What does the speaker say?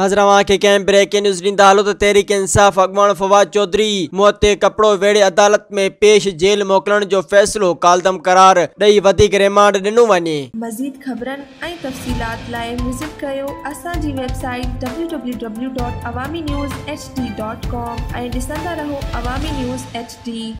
कंहिं brake news ॾींदा हलो त तहरीक इंसाफ़ अकबाण फवाद चौधरी मौत ते कपिड़ो वेड़े अदालत में पेश जेल मोकिलण जो फ़ैसिलो कालदम करार ॾेई वधीक रिमांड ॾिनो वञे